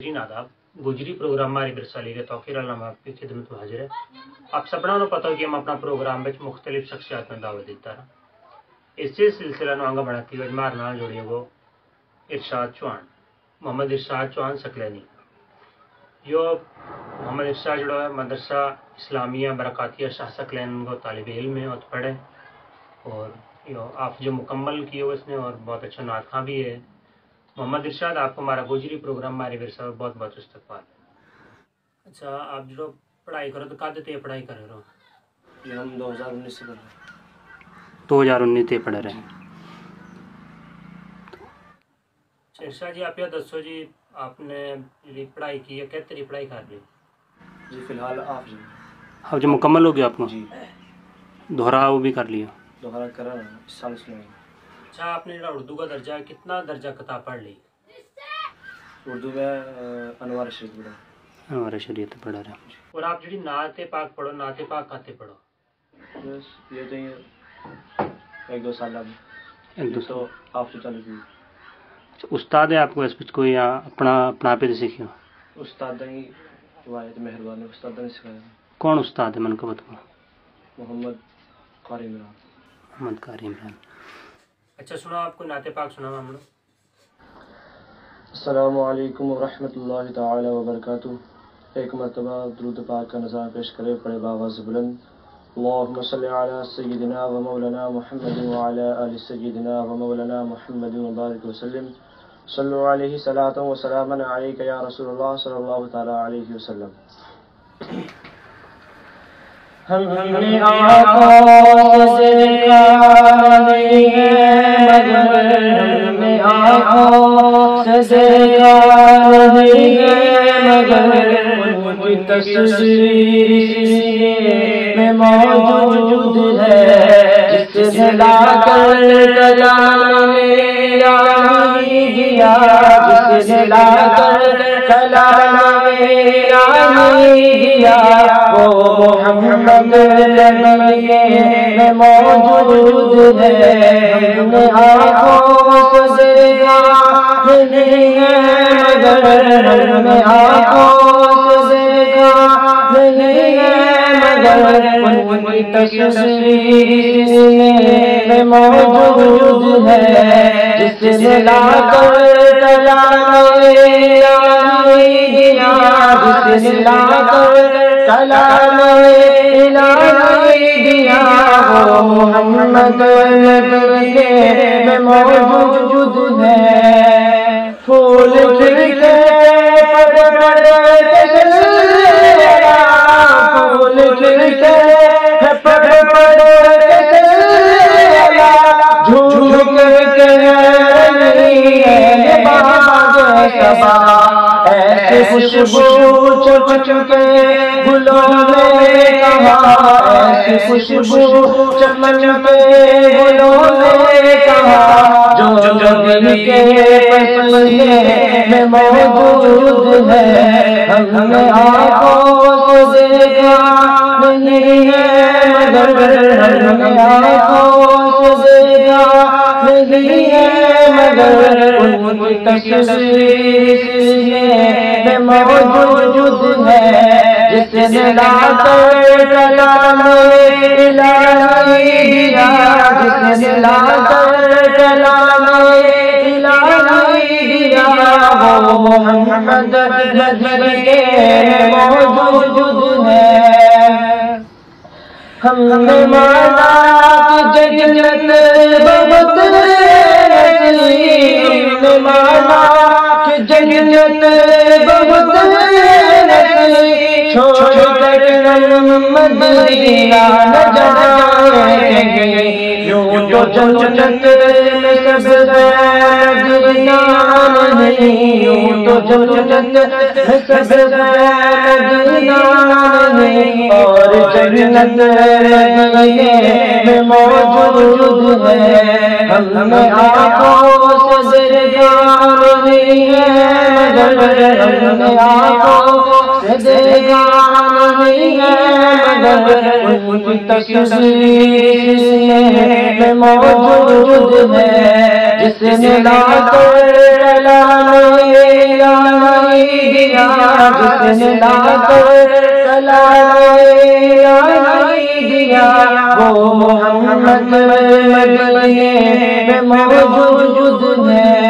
جی ناظرین آداب گجری پروگرام ماری برسالی کے اللہ علامہ کی خدمت میں حاضر ہے۔ آپ سپنا نو پتہ ہو کہ ہم اپنا پروگرام بچ مختلف شخصیات میں دعوت دیتا رہا۔ اس سے سلسلہ نو آنگا بڑھاتی ہوئے مار نال جوڑیے وہ ارشاد چوان محمد ارشاد چوان سکلینی۔ جو محمد ارشاد جڑا ہے مدرسہ اسلامیہ برکاتیہ شاہ سکلین کو طالب علم میں اور پڑھیں اور آپ جو مکمل کیے ہو اس نے اور بہت اچھا ناطخہ بھی ہے۔ محمد ارشاد آپ کو ہمارا گوجری پروگرام ہمارے ورثہ صاحب بہت بہت استقبال اچھا آپ جو پڑھائی کرو تو کہاں دیتے پڑھائی کر رہے ہو؟ یہ ہم دو ہزار انیس سے پڑھ رہے ہیں۔ دو ہزار انیس سے پڑھ رہے۔ ہیں ارشاد جی آپ یہ دسو جی آپ نے پڑھائی کی ہے کہتے ہیں پڑھائی کر رہی جی فی الحال آپ جی۔ آپ جی مکمل ہو گیا آپ کو جی۔ دوہرا وہ بھی کر لیا۔ دوہرا کرا اس سال سے اچھا آپ نے اردو کا درجہ کتنا درجہ کتاب پڑھ لی؟ اردو میں انوار شریعت پڑھا۔ انوار شریف پڑھا رہا۔ اور آپ نعت پاک پڑھو نعت پاک کہتے پڑھو؟ یہ تو ایک دو سال دو سو جی۔ استاد ہے آپ کو اس پہ کوئی اپنا اپنا پہ سیکھے استاد ہی مہربان استاد نے سکھایا۔ کون استاد ہے؟ من کو۔ بتاؤ محمد قاری عمران۔ محمد قاری عمران۔ اچھا سنا آپ کو نعت پاک سنا ہم السلام علیکم ورحمۃ اللہ تعالی وبرکاتہ۔ ایک مرتبہ درود پاک کا نظام پیش کرے پڑے بابا بلند۔ اللهم صل على سيدنا ومولانا محمد وعلى آل سيدنا ومولانا محمد وبارك وسلم۔ صلوا عليه صلاة وسلاما عليك يا رسول الله صلى الله تعالى عليه وسلم۔ ہم نے آنکھوں سے نہیں ہے مگر ہم نے آنکھوں سے نہیں ہے مگر ان کی تصویر سینے میں موجود ہے جس سے لا کر کلام میرا نہیں گیا جس سے لا کر کلام میرا نہیں گیا وہ محمد نبی میں موجود ہے۔ ہم نے آنکھوں سے دیکھا نہیں ہے، مگر ہم نے آنکھوں سے دیکھا نہیں ہے۔ مگر ان کی تصویر میں موجود ہے۔ جس سے لا کر کلام میرا نہیں جس سے لا کر کلام میرا نہیں گیا محمد نبی میں موجود ہے پھول کھلتے پڑ پڑ کے چلیا پھول کھلتے پڑ پڑ جھوم کے ہے بابا ایسے خوشبو چپ چپے گلوں میں کہا ایسے خوشبو چپ چپے گلوں میں کہا جو جو کے پسندے میں موجود ہے ہم نے آنکھوں سے دیکھا نہیں ہے مگر ہم نے آنکھوں سے دیکھا نہیں ہے مگر ان کی تصویر میں موجود ہے جس نے لا کر کلام الہی دیا جس نے لا کر کلام الہی دیا وہ محمد نبی کے موجود ہے ہم نے مانا کہ جنت بہت نصیب ہم نے مانا کہ جنت بہت نصیب چھوڑ کر ہم مدینہ نہ جائیں گے یوں تو جنت میں سے نہیں ہے مگر نہیں ہے مگر ان میں موجود ہے جس نے لا کر لائی دیا جس نے لائی دیا وہ محمد میں موجود ہے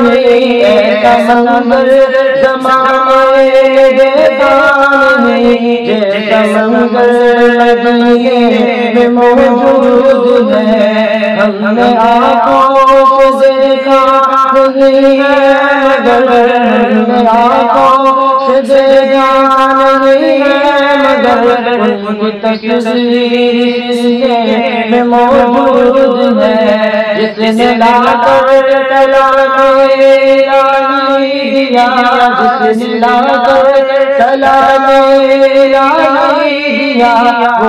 ایسا زمانے دیکھان نہیں ایسا منظر موجود ہے ہم نے آنکھوں دیکھا نہیں ہے مگر آنکھوں سے دیکھا نہیں ہے میں موجود ہے۔ جس نے دیا جس نے دیا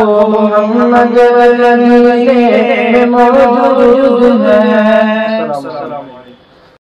وہ محمد میں موجود ہے